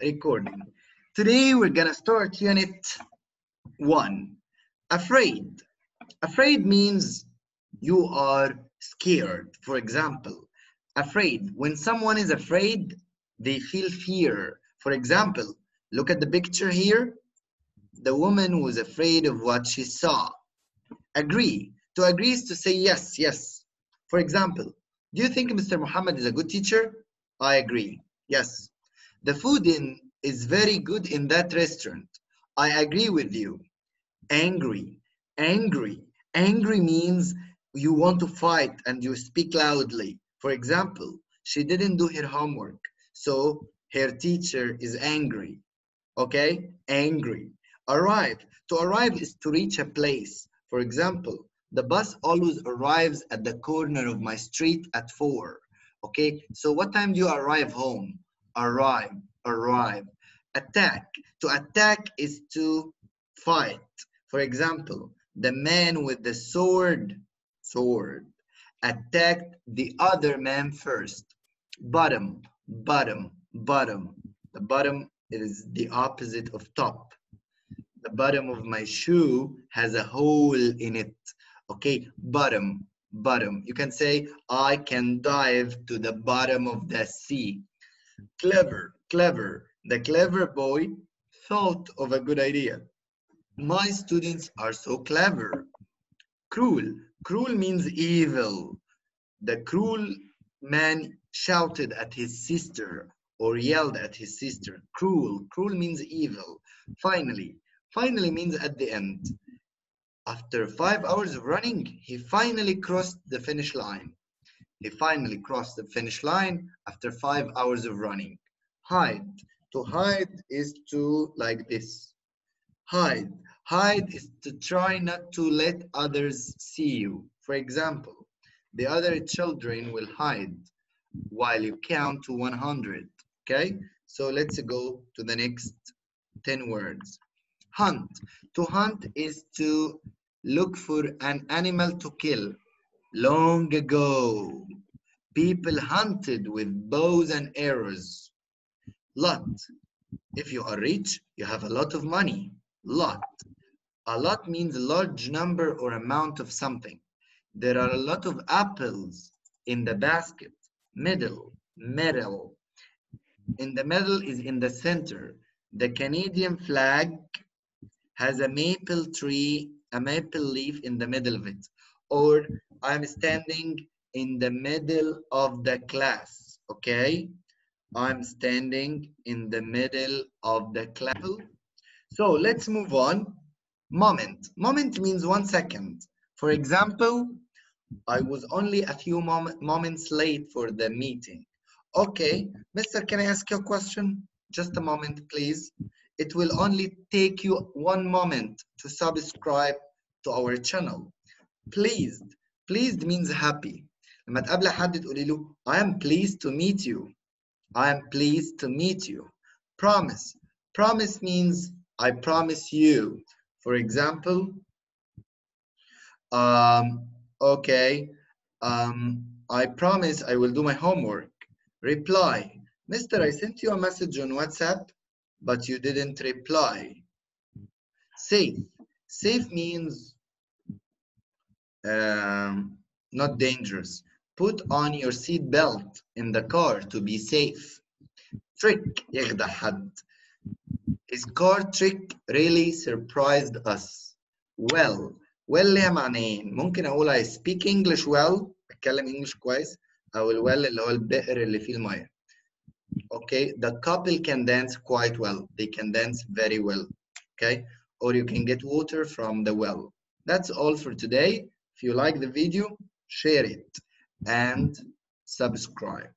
recording. Today we're gonna start unit one. Afraid. Afraid means you are scared. For example, afraid. When someone is afraid, they feel fear. For example, look at the picture here. The woman was afraid of what she saw. Agree. To agree is to say yes, yes. For example, do you think Mr. Muhammad is a good teacher? I agree. Yes. The food in is very good in that restaurant. I agree with you. Angry. Angry. Angry means you want to fight and you speak loudly. For example, she didn't do her homework, so her teacher is angry. Okay? Angry. Arrive. To arrive is to reach a place. For example, the bus always arrives at the corner of my street at 4. Okay? So what time do you arrive home? Arrive. Arrive. Attack. To attack is to fight. For example, the man with the sword, sword, attacked the other man first. Bottom, bottom, bottom. The bottom is the opposite of top. The bottom of my shoe has a hole in it. Okay, bottom, bottom. You can say, I can dive to the bottom of the sea. Clever, clever. The clever boy thought of a good idea. My students are so clever. Cruel. Cruel means evil. The cruel man shouted at his sister or yelled at his sister. Cruel. Cruel means evil. Finally. Finally means at the end. After five hours of running, he finally crossed the finish line. He finally crossed the finish line after five hours of running. Hide. To hide is to like this. Hide. Hide is to try not to let others see you. For example, the other children will hide while you count to 100. Okay? So let's go to the next 10 words. Hunt. To hunt is to look for an animal to kill. Long ago, people hunted with bows and arrows. Lot. If you are rich, you have a lot of money. Lot. A lot means a large number or amount of something. There are a lot of apples in the basket. Middle, middle. In the middle is in the center. The Canadian flag has a maple tree, a maple leaf in the middle of it. Or I'm standing in the middle of the class, okay? I'm standing in the middle of the class. So let's move on. Moment. Moment means one second. For example, I was only a few mom moments late for the meeting. Okay, mister, can I ask you a question? Just a moment, please. It will only take you one moment to subscribe to our channel Pleased. Pleased means happy. لما تقابل حد تقولي له I am pleased to meet you. I am pleased to meet you. Promise. Promise means I promise you. For example, um, okay, um, I promise I will do my homework. Reply. Mister, I sent you a message on WhatsApp, but you didn't reply. Safe. Safe means um, not dangerous. Put on your seat belt in the car to be safe. Trick يخدع حد. His car trick really surprised us. Well, well ليها معنيين. ممكن أقول I speak English well. أتكلم English كويس. أو ال well اللي هو البئر اللي فيه المية. Okay, the couple can dance quite well. They can dance very well. Okay, or you can get water from the well. That's all for today. If you like the video, share it and subscribe.